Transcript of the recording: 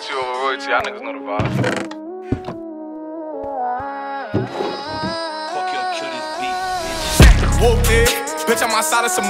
Royalty over royalty, y'all niggas know the vibe. Fuck your kill this beat, bitch. Whoop it, bitch, I'm outside of some